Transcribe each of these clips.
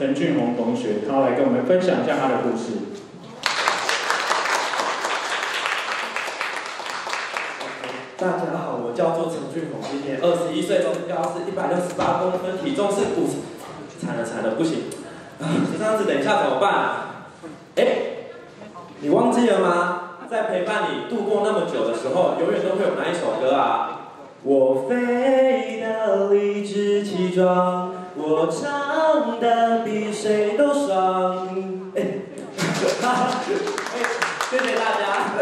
陈俊宏同学，他要来跟我们分享一下他的故事。大家好，我叫做陈俊宏，今年二十一岁，身高是一百六十八公分，体重是五十，惨了惨了，不行，这样子等一下怎么办啊？哎，你忘记了吗？在陪伴你度过那么久的时候，永远都会有哪一首歌啊？我飞得理直气壮，我唱的比谁都爽。哎，谢谢大家。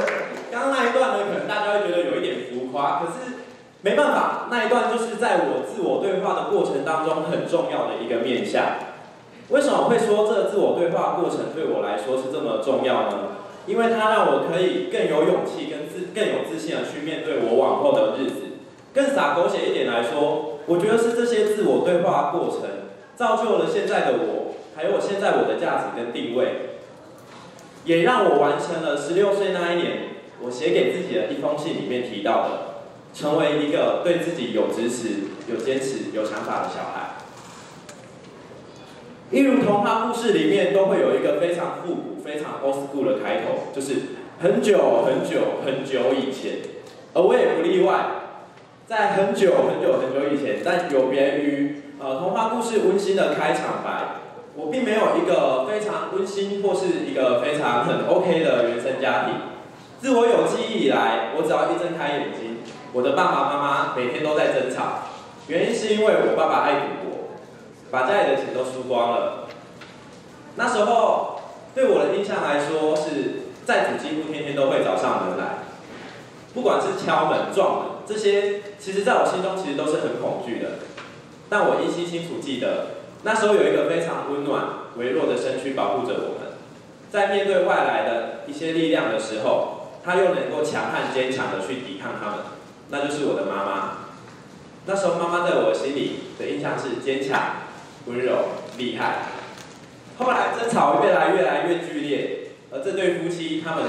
刚刚那一段呢，可能大家会觉得有一点浮夸，可是没办法，那一段就是在我自我对话的过程当中很重要的一个面向。为什么会说这自我对话过程对我来说是这么重要呢？因为它让我可以更有勇气、跟自更有自信的去面对我往后的日子。更洒狗血一点来说，我觉得是这些自我对话过程造就了现在的我，还有我现在我的价值跟定位，也让我完成了十六岁那一年我写给自己的一封信里面提到的，成为一个对自己有支持、有坚持、有想法的小孩。一如童话故事里面都会有一个非常复古、非常 old school 的开头，就是很久很久很久以前，而我也不例外。在很久很久很久以前，但有别于呃童话故事温馨的开场白，我并没有一个非常温馨或是一个非常很 OK 的原生家庭。自我有记忆以来，我只要一睁开眼睛，我的爸爸妈妈每天都在争吵，原因是因为我爸爸爱赌博，把家里的钱都输光了。那时候对我的印象来说，是债主几乎天天都会找上门来，不管是敲门撞门这些。其实，在我心中，其实都是很恐惧的。但我依稀清楚记得，那时候有一个非常温暖、微弱的身躯保护着我们，在面对外来的一些力量的时候，他又能够强悍坚强的去抵抗他们。那就是我的妈妈。那时候，妈妈在我心里的印象是坚强、温柔、厉害。后来争吵越来越来越剧烈，而这对夫妻他们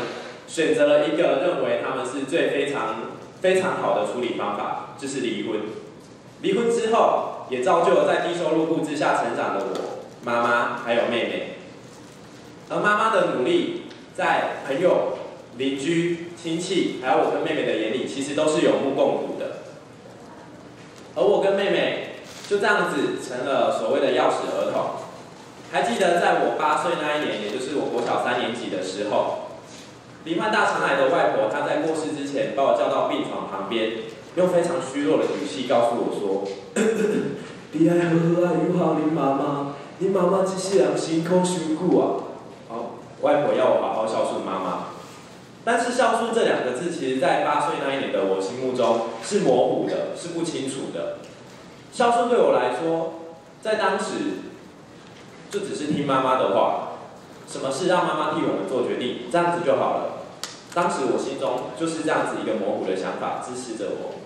选择了一个认为他们是最非常。非常好的处理方法就是离婚。离婚之后，也造就了在低收入户之下成长的我、妈妈还有妹妹。而妈妈的努力，在朋友、邻居、亲戚，还有我跟妹妹的眼里，其实都是有目共睹的。而我跟妹妹就这样子成了所谓的钥匙儿童。还记得在我八岁那一年，也就是我国小三年级的时候。罹患大肠癌的外婆，她在过世之前把我叫到病床旁边，用非常虚弱的语气告诉我说：“你爱好好啊，友好你妈妈，你妈妈这世人辛苦辛苦啊。”好，外婆要我好好孝顺妈妈。但是孝顺这两个字，其实在八岁那一年的我心目中是模糊的，是不清楚的。孝顺对我来说，在当时就只是听妈妈的话。什么事让妈妈替我们做决定，这样子就好了。当时我心中就是这样子一个模糊的想法支持着我。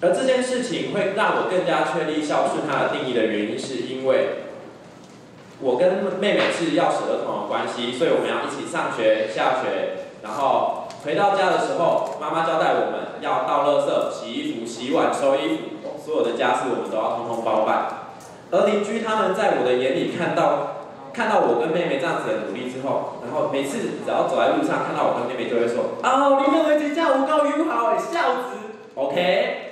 而这件事情会让我更加确立孝顺它的定义的原因，是因为我跟妹妹是钥匙儿童的关系，所以我们要一起上学、下学，然后回到家的时候，妈妈交代我们要倒垃圾、洗衣服、洗碗、收衣服，所有的家事我们都要通通包办。而邻居他们在我的眼里看到。看到我跟妹妹这样子的努力之后，然后每次只要走在路上看到我跟妹妹，就会说：“啊，你认为这家无高有好诶，孝子，OK。”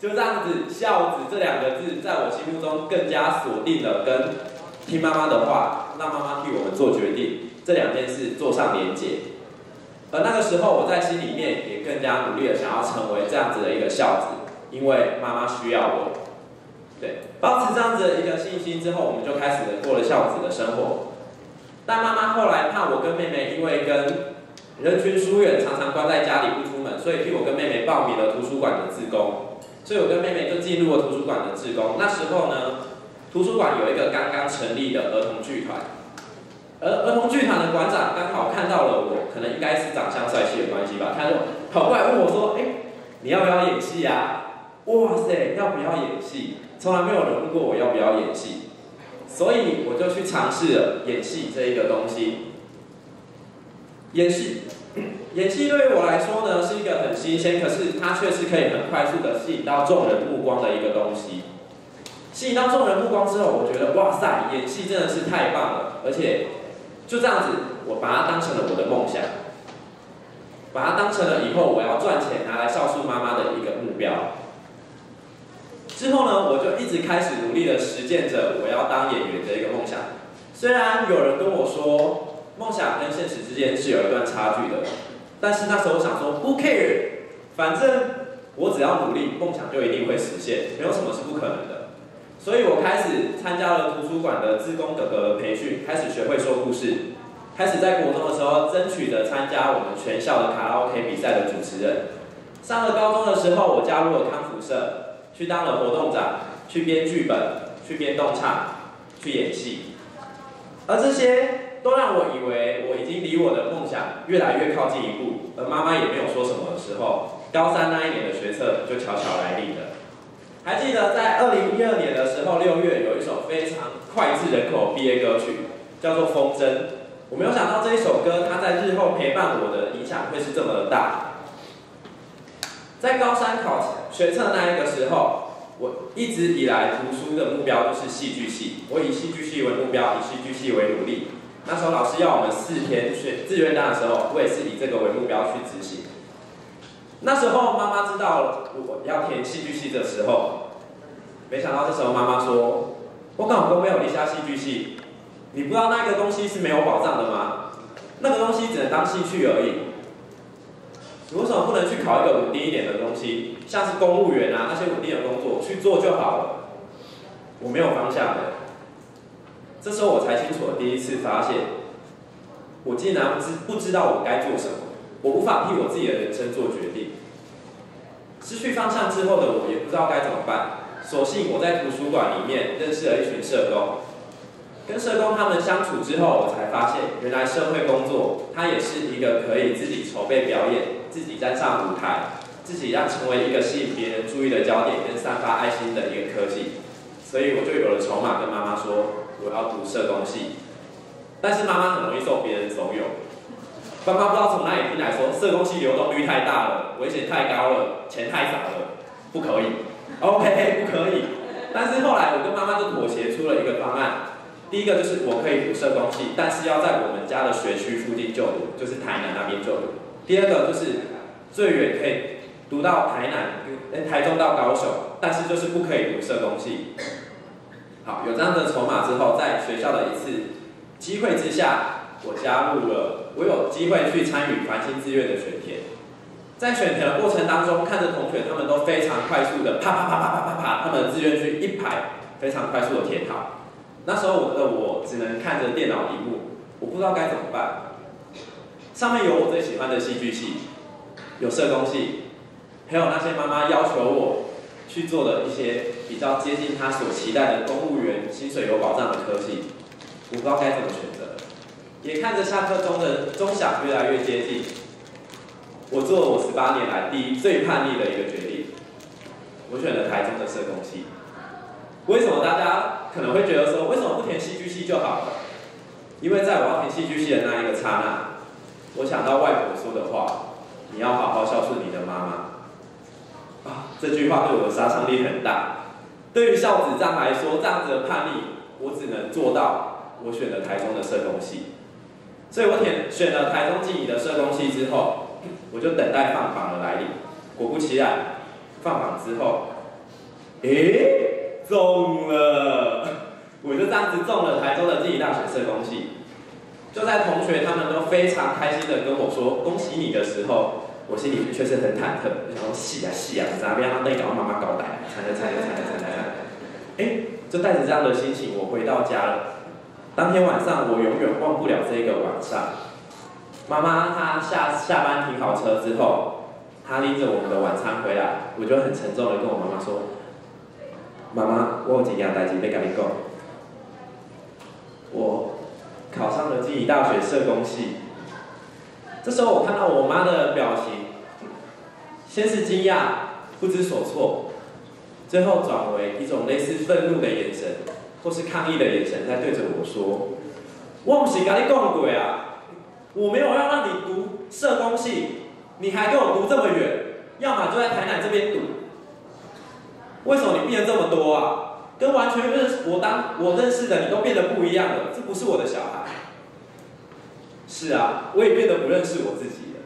就这样子，“孝子”这两个字在我心目中更加锁定了跟听妈妈的话，让妈妈替我们做决定这两件事做上连结。而那个时候，我在心里面也更加努力的想要成为这样子的一个孝子，因为妈妈需要我。保持这样子的一个信心之后，我们就开始了过了孝子的生活。但妈妈后来怕我跟妹妹因为跟人群疏远，常常关在家里不出门，所以替我跟妹妹报名了图书馆的志工。所以我跟妹妹就进入了图书馆的志工。那时候呢，图书馆有一个刚刚成立的儿童剧团，而儿童剧团的馆长刚好看到了我，可能应该是长相帅气的关系吧，他就跑过来问我说：“哎，你要不要演戏呀？”哇塞，要不要演戏？从来没有人问过我要不要演戏，所以我就去尝试了演戏这一个东西。演戏，演戏对于我来说呢是一个很新鲜，可是它却是可以很快速的吸引到众人目光的一个东西。吸引到众人目光之后，我觉得哇塞，演戏真的是太棒了，而且就这样子，我把它当成了我的梦想，把它当成了以后我要赚钱拿来孝顺妈妈的一个目标。之后呢，我就一直开始努力的实践着我要当演员的一个梦想。虽然有人跟我说梦想跟现实之间是有一段差距的，但是那时候我想说不 care？反正我只要努力，梦想就一定会实现，没有什么是不可能的。所以我开始参加了图书馆的自工哥哥培训，开始学会说故事，开始在国中的时候争取着参加我们全校的卡拉 OK 比赛的主持人。上了高中的时候，我加入了康复社，去当了活动长，去编剧本，去编动唱，去演戏。而这些都让我以为我已经离我的梦想越来越靠近一步，而妈妈也没有说什么的时候，高三那一年的学测就悄悄来临了。还记得在二零一二年的时候，六月有一首非常脍炙人口毕业歌曲，叫做《风筝》。我没有想到这一首歌，它在日后陪伴我的影响会是这么的大。在高三考学测那一个时候，我一直以来读书的目标就是戏剧系，我以戏剧系为目标，以戏剧系为努力。那时候老师要我们四天选志愿单的时候，我也是以这个为目标去执行。那时候妈妈知道我要填戏剧系的时候，没想到这时候妈妈说：“我刚好没有离下戏剧系，你不知道那个东西是没有保障的吗？那个东西只能当兴趣而已。你为什么不能去考一个稳定一点的东西，像是公务员啊那些稳定的工作去做就好了？”我没有方向的。这时候我才清楚，第一次发现，我竟然不知不知道我该做什么。我无法替我自己的人生做决定，失去方向之后的我也不知道该怎么办。所幸我在图书馆里面认识了一群社工，跟社工他们相处之后，我才发现原来社会工作它也是一个可以自己筹备表演、自己站上舞台、自己让成为一个吸引别人注意的焦点跟散发爱心的一个科技。所以我就有了筹码跟妈妈说我要读社工系，但是妈妈很容易受别人怂恿。爸妈不知道从哪里听来说，社工系流动率太大了，危险太高了，钱太少了，不可以。OK，不可以。但是后来我跟妈妈就妥协出了一个方案，第一个就是我可以读社工系，但是要在我们家的学区附近就读，就是台南那边就读。第二个就是最远可以读到台南，台中到高雄，但是就是不可以读社工系。好，有这样的筹码之后，在学校的一次机会之下。我加入了，我有机会去参与繁星志愿的选填，在选填的过程当中，看着同学他们都非常快速的啪啪啪啪啪啪啪，他们的志愿去一排非常快速的填好。那时候我的我只能看着电脑荧幕，我不知道该怎么办。上面有我最喜欢的戏剧系，有社工系，还有那些妈妈要求我去做的一些比较接近她所期待的公务员薪水有保障的科系，我不知道该怎么选择。也看着下课钟的钟响越来越接近，我做了我十八年来第一最叛逆的一个决定，我选了台中的社工系。为什么大家可能会觉得说，为什么不填戏剧系就好了？因为在我要填戏剧系的那一个刹那，我想到外婆说的话：“你要好好孝顺你的妈妈。”啊，这句话对我的杀伤力很大。对于孝子张来说，这样子的叛逆，我只能做到我选了台中的社工系。所以我选选了台中记忆的社工系之后，我就等待放榜的来临。果不其然，放榜之后，诶，中了！我就这样子中了台中的记忆大学社工系。就在同学他们都非常开心的跟我说恭喜你的时候，我心里却是很忐忑，就想说戏啊戏啊，咋边让那搞妈妈搞歹，惨了惨了惨了惨了惨了！哎，就带着这样的心情，我回到家了。当天晚上，我永远忘不了这个晚上。妈妈她下下班停好车之后，她拎着我们的晚餐回来，我就很沉重的跟我妈妈说：“妈妈，我有几件代志要跟你讲。我考上了暨大学社工系。”这时候我看到我妈的表情，先是惊讶、不知所措，最后转为一种类似愤怒的眼神。或是抗议的眼神在对着我说：“我不是跟你讲过啊，我没有要让你读社工系，你还给我读这么远，要么就在台南这边读。为什么你变这么多啊？跟完全认识我当我认识的你都变得不一样了，这不是我的小孩。是啊，我也变得不认识我自己了，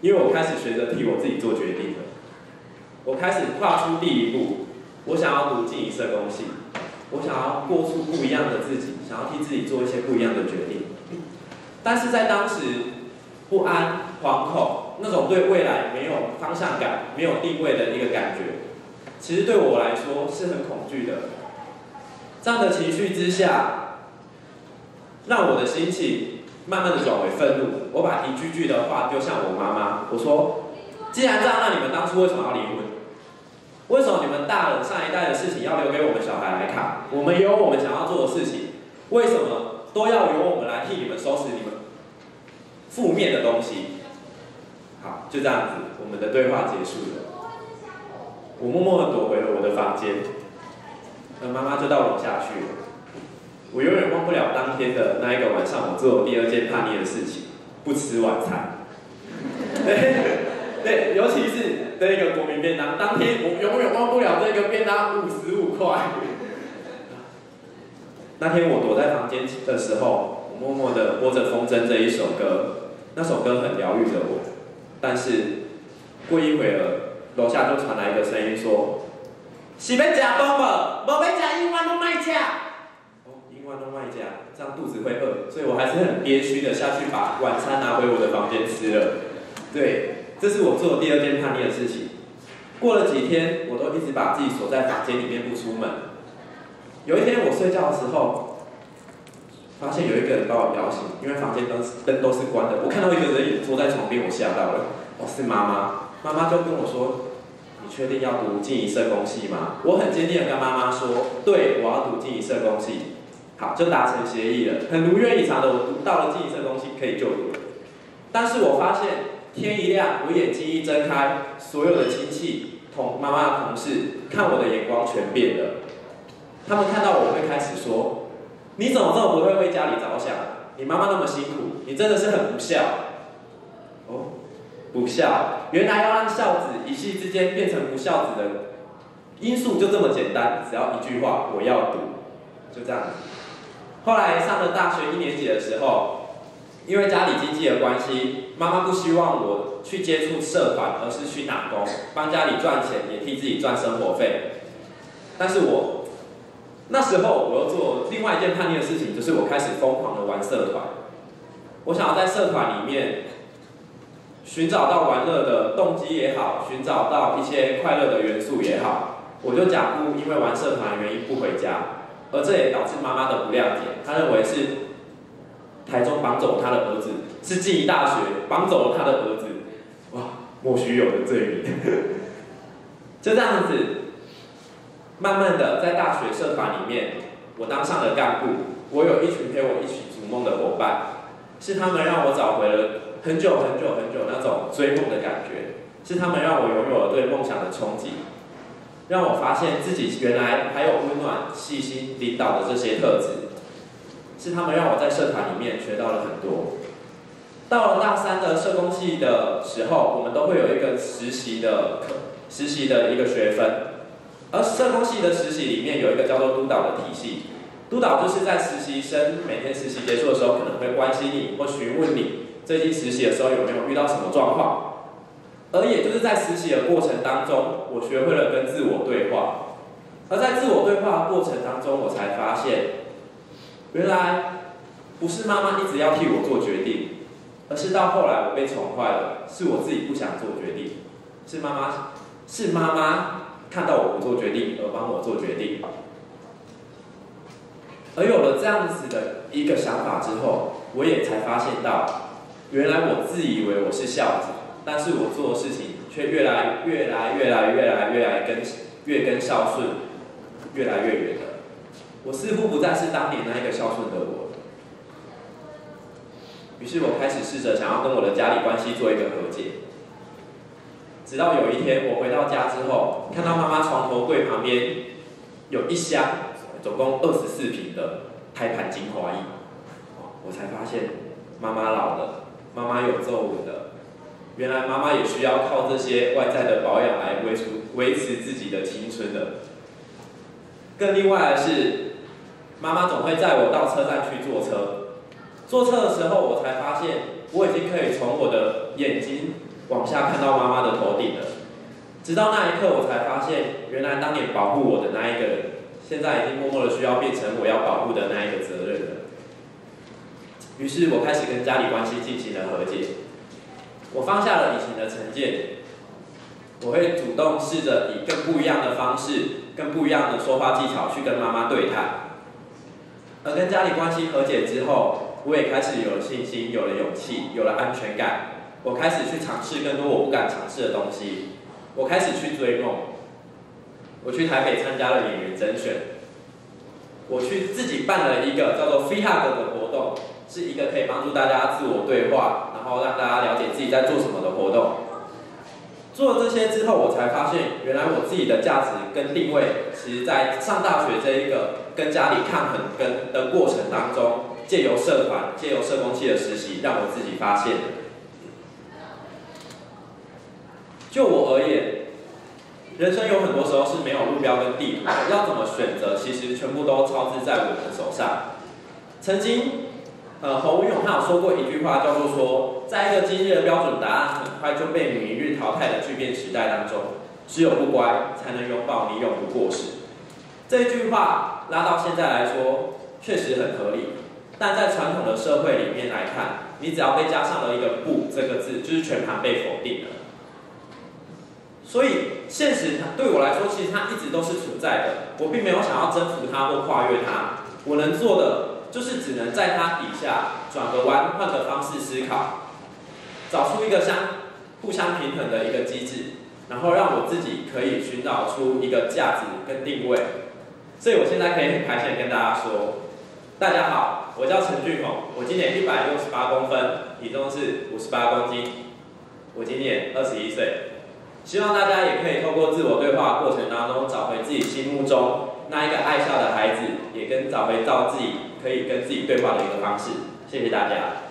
因为我开始学着替我自己做决定了。我开始跨出第一步，我想要读进一色公系，我想要过出不一样的自己，想要替自己做一些不一样的决定。但是在当时，不安、惶恐，那种对未来没有方向感、没有定位的一个感觉，其实对我来说是很恐惧的。这样的情绪之下，让我的心情慢慢的转为愤怒。我把一句句的话丢向我妈妈，我说：“既然这样，那你们当初为什么要离婚？为什么你们大人上一代的事情要留给我们小孩来看？我们有我们想要做的事情，为什么都要由我们来替你们收拾你们负面的东西？”好，就这样子，我们的对话结束了。我默默的躲回了我的房间。那妈妈就到楼下去了。我永远忘不了当天的那一个晚上，我做第二件叛逆的事情，不吃晚餐。对，对，尤其是这个国民便当，当天我永远忘不了这个便当五十五块。那天我躲在房间的时候，我默默的播着《风筝》这一首歌，那首歌很疗愈着我。但是过一会儿，楼下就传来一个声音说。是要吃饭无？无要吃，永远拢卖吃。哦，永远拢卖吃，这样肚子会饿，所以我还是很憋屈的下去把晚餐拿回我的房间吃了。对，这是我做的第二件叛逆的事情。过了几天，我都一直把自己锁在房间里面不出门。有一天我睡觉的时候，发现有一个人把我摇醒，因为房间灯灯都是关的。我看到一个人影坐在床边，我吓到了。哦，是妈妈。妈妈就跟我说。你确定要读进一色工系吗？我很坚定的跟妈妈说，对，我要读进一色工系。好，就达成协议了。很如愿以偿的，我读到了进一色公系，可以就读。但是我发现天一亮，我眼睛一睁开，所有的亲戚同妈妈同事看我的眼光全变了。他们看到我会开始说：“你怎么这么不会为家里着想？你妈妈那么辛苦，你真的是很不孝。”哦。不孝，原来要让孝子一夕之间变成不孝子的因素就这么简单，只要一句话，我要读，就这样。后来上了大学一年级的时候，因为家里经济的关系，妈妈不希望我去接触社团，而是去打工，帮家里赚钱，也替自己赚生活费。但是我那时候我又做另外一件叛逆的事情，就是我开始疯狂的玩社团，我想要在社团里面。寻找到玩乐的动机也好，寻找到一些快乐的元素也好，我就假不因为玩社团的原因不回家，而这也导致妈妈的不谅解。她认为是台中绑走她的儿子，是静宜大学绑走了她的儿子，哇，莫须有的罪名。就这样子，慢慢的在大学社团里面，我当上了干部，我有一群陪我一起逐梦的伙伴，是他们让我找回了。很久很久很久那种追梦的感觉，是他们让我拥有了对梦想的憧憬，让我发现自己原来还有温暖、细心、领导的这些特质，是他们让我在社团里面学到了很多。到了大三的社工系的时候，我们都会有一个实习的课，实习的一个学分，而社工系的实习里面有一个叫做督导的体系，督导就是在实习生每天实习结束的时候，可能会关心你或询问你。最近实习的时候有没有遇到什么状况？而也就是在实习的过程当中，我学会了跟自我对话。而在自我对话的过程当中，我才发现，原来不是妈妈一直要替我做决定，而是到后来我被宠坏了，是我自己不想做决定，是妈妈是妈妈看到我不做决定而帮我做决定。而有了这样子的一个想法之后，我也才发现到。原来我自以为我是孝子，但是我做的事情却越来越来越来越来越来跟越跟孝顺越来越远了。我似乎不再是当年那一个孝顺的我。于是我开始试着想要跟我的家里关系做一个和解。直到有一天我回到家之后，看到妈妈床头柜旁边有一箱总共二十四瓶的胎盘精华液，我才发现妈妈老了。妈妈有皱纹的，原来妈妈也需要靠这些外在的保养来维持维持自己的青春的。更另外的是，妈妈总会载我到车站去坐车。坐车的时候，我才发现我已经可以从我的眼睛往下看到妈妈的头顶了。直到那一刻，我才发现，原来当年保护我的那一个人，现在已经默默的需要变成我要保护的那一个责任了。于是我开始跟家里关系进行了和解，我放下了以前的成见，我会主动试着以更不一样的方式、更不一样的说话技巧去跟妈妈对谈。而跟家里关系和解之后，我也开始有了信心，有了勇气，有了安全感。我开始去尝试更多我不敢尝试的东西。我开始去追梦。我去台北参加了演员甄选。我去自己办了一个叫做 Free Hug 的活动，是一个可以帮助大家自我对话，然后让大家了解自己在做什么的活动。做了这些之后，我才发现，原来我自己的价值跟定位，其实在上大学这一个跟家里抗衡跟的过程当中。借由社团、借由社工系的实习，让我自己发现。就我而言，人生有很多时候是没有路标跟地图，要怎么选择，其实全部都操之在我们手上。曾经，呃，侯永他有说过一句话，叫做说，在一个今日的标准答案很快就被明日淘汰的巨变时代当中，只有不乖才能拥抱你永不过时。这句话拉到现在来说，确实很合理。但在传统的社会里面来看，你只要被加上了一个“不”这个字，就是全盘被否定了。所以，现实它对我来说，其实它一直都是存在的。我并没有想要征服它或跨越它。我能做的，就是只能在它底下转个弯，换个方式思考，找出一个相互相平衡的一个机制，然后让我自己可以寻找出一个价值跟定位。所以我现在可以很开心跟大家说。大家好，我叫陈俊宏，我今年一百六十八公分，体重是五十八公斤，我今年二十一岁。希望大家也可以透过自我对话过程当中，找回自己心目中那一个爱笑的孩子，也跟找回到自己可以跟自己对话的一个方式。谢谢大家。